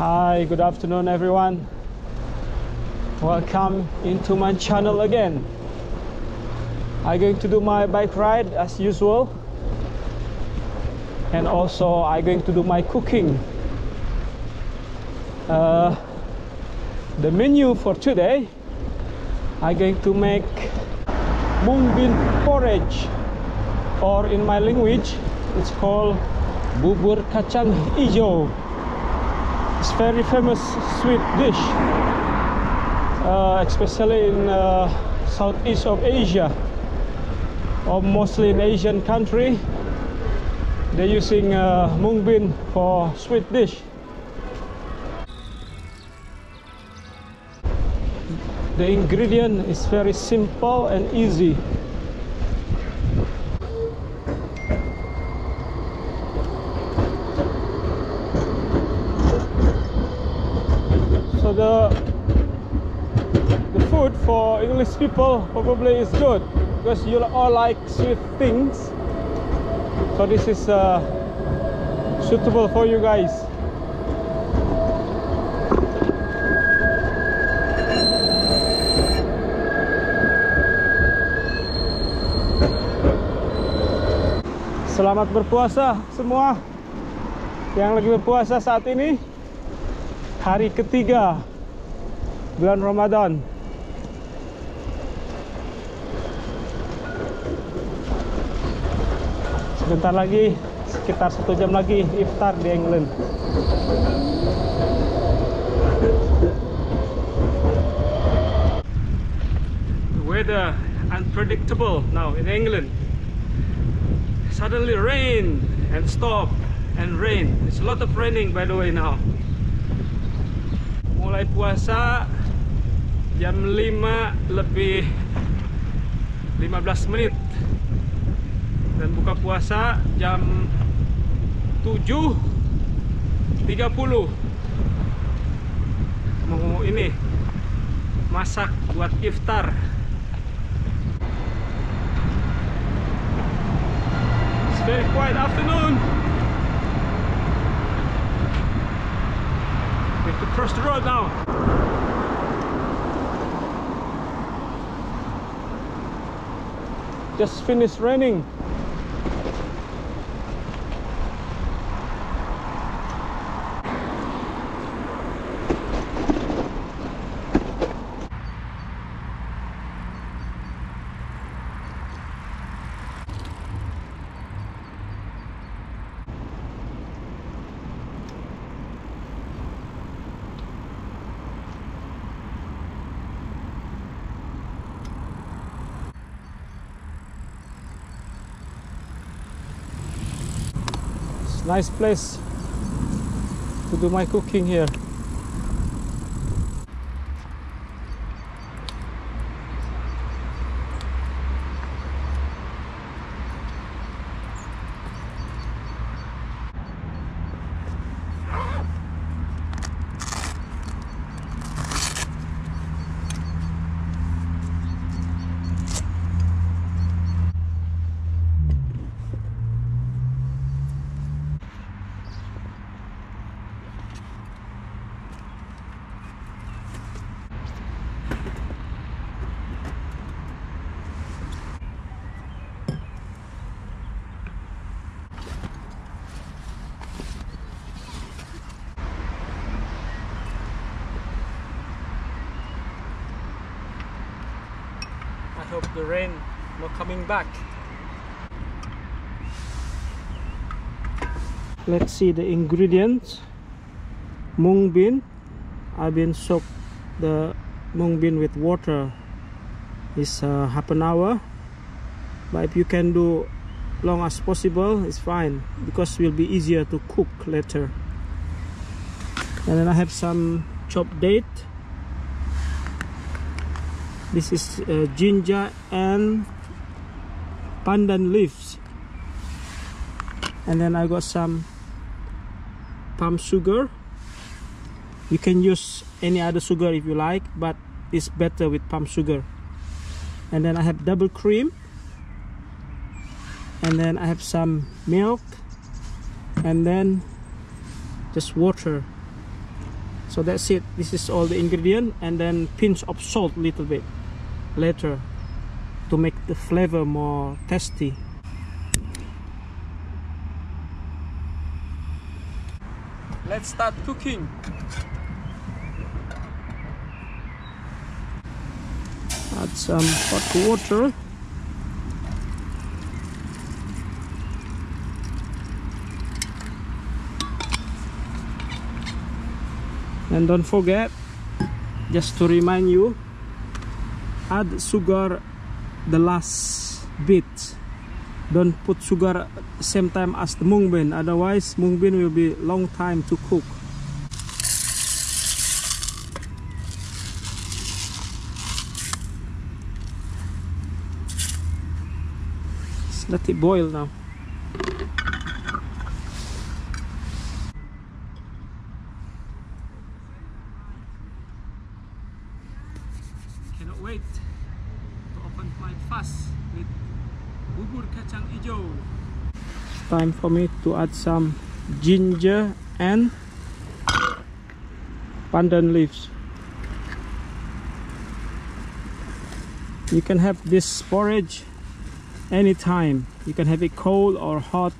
Hi, good afternoon everyone. Welcome into my channel again. I'm going to do my bike ride as usual. And also I'm going to do my cooking. Uh, the menu for today, I'm going to make mung bean porridge or in my language it's called bubur kacang hijau it's very famous sweet dish uh, especially in uh, southeast of Asia or mostly in Asian country. They're using uh, mung bean for sweet dish. The ingredient is very simple and easy English people probably is good because you all like sweet things. So this is uh, suitable for you guys. Selamat berpuasa semua yang lagi berpuasa saat ini. Hari ketiga bulan Ramadan sebentar lagi sekitar satu jam lagi iftar di England. The weather unpredictable now in England. Suddenly rain and stop and rain. It's a lot of raining by the way now. Mulai puasa jam 5 lebih 15 menit dan buka puasa jam 7 30 mau ini masak buat iftar. It's very quiet afternoon. We have to cross the road now. Just finished raining nice place to do my cooking here. Hope the rain not coming back. Let's see the ingredients. Mung bean. I've been soak the mung bean with water. It's uh, half an hour. But if you can do long as possible, it's fine because it will be easier to cook later. And then I have some chopped date this is uh, ginger and pandan leaves. And then I got some palm sugar. You can use any other sugar if you like but it's better with palm sugar. And then I have double cream. And then I have some milk. And then just water so that's it. This is all the ingredient and then pinch of salt little bit later to make the flavor more tasty. Let's start cooking. Add some hot water and don't forget just to remind you add sugar the last bit. Don't put sugar same time as the mung bean otherwise mung bean will be long time to cook. Let it boil now cannot wait to open my fast with bubur kacang hijau. It's time for me to add some ginger and pandan leaves. You can have this porridge anytime. You can have it cold or hot.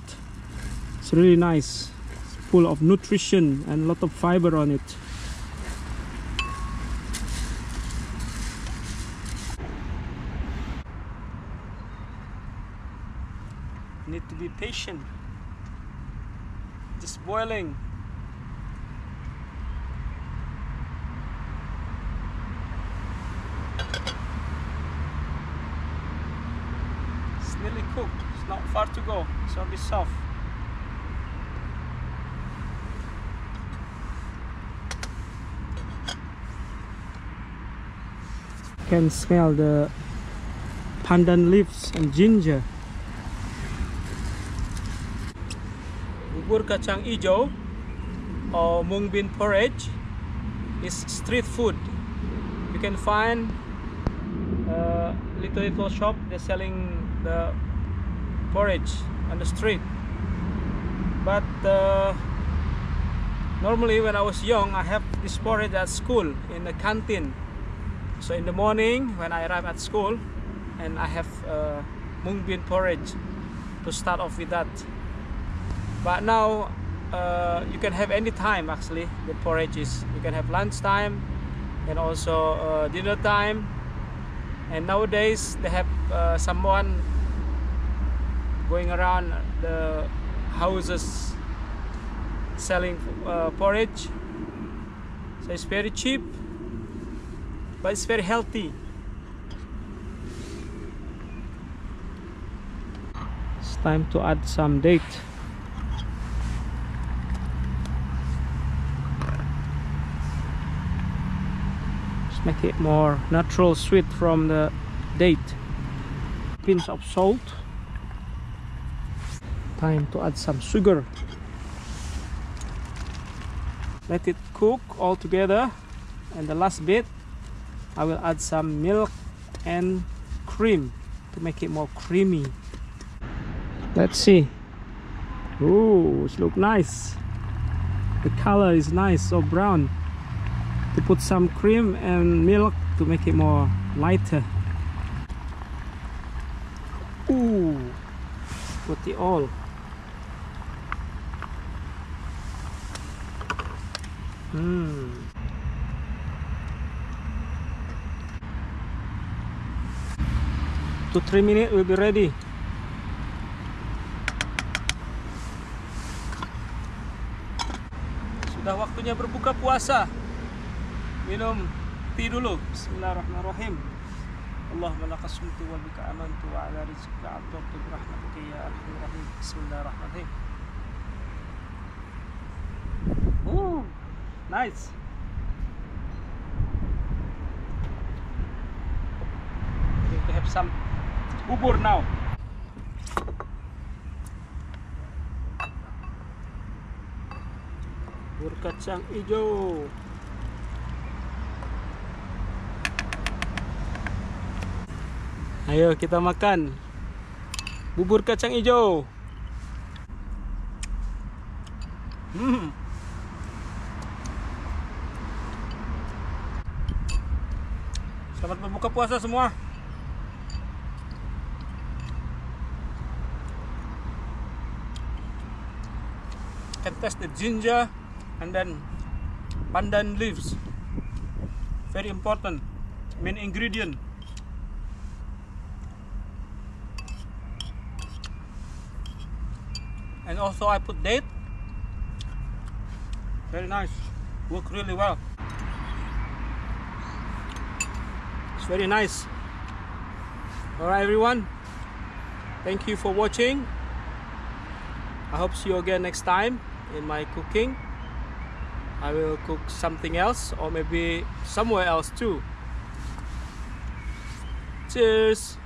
It's really nice. It's full of nutrition and a lot of fiber on it. Be patient. Just boiling. It's nearly cooked. It's not far to go. It's already soft. Can smell the pandan leaves and ginger bubur kacang hijau or mung bean porridge is street food. You can find uh, little little shop they're selling the porridge on the street. But uh, normally when I was young I have this porridge at school in the canteen. So in the morning when I arrive at school and I have uh, mung bean porridge to start off with that but now uh, you can have any time actually the porridge is you can have lunch time and also uh, dinner time. And nowadays they have uh, someone going around the houses selling uh, porridge so it's very cheap but it's very healthy. It's time to add some date make it more natural sweet from the date. Pinch of salt. Time to add some sugar. Let it cook all together. And the last bit I will add some milk and cream to make it more creamy. Let's see. Ooh, it look nice. The color is nice so brown to put some cream and milk to make it more lighter Ooh, put it all Hmm. Two three minutes will be ready. Sudah waktunya berbuka puasa. Minum tea dulu. Bismillahirrahmanirrahim. Allahumma laka sumtu wa bika amantu wa ala rizqika abdurtu rahmatika ya arhamar rahim. Bismillahirrahmanirrahim. Ooh, nice. To have some bubur now. Bubur kacang hijau. Ayo kita makan bubur kacang hijau. Hmm. Selamat berbuka puasa semua. Can test the ginger and then pandan leaves. Very important main ingredient. And also I put date. Very nice. Work really well. It's very nice. Alright everyone. Thank you for watching. I hope see you again next time in my cooking. I will cook something else or maybe somewhere else too. Cheers!